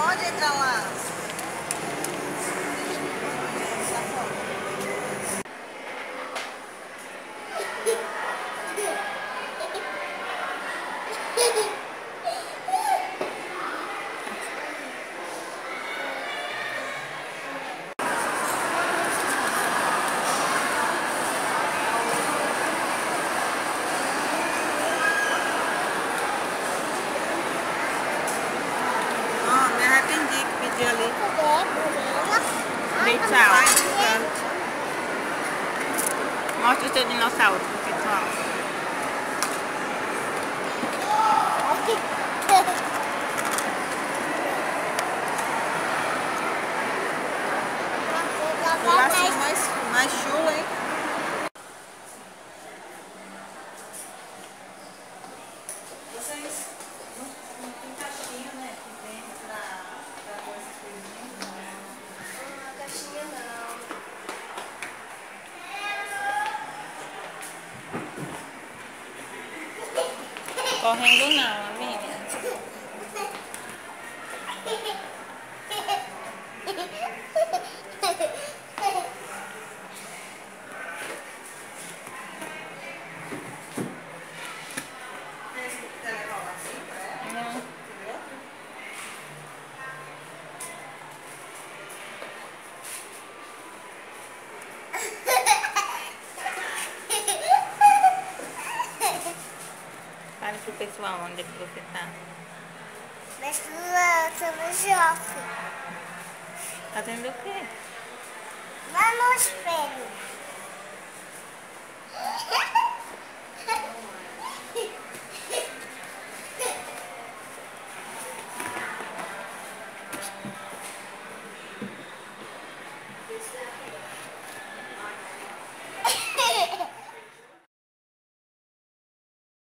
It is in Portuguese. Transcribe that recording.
pode entrar lá. Pedi ali. Dei tchau. Mostra o seu dinossauro pessoal. Bracinho mais, mais chulo, hein? Vocês Correndo não, amiga. Fala pro pessoal onde é que você tá. Mas lá, tô no shopping. Fazendo o quê? Lá no espelho.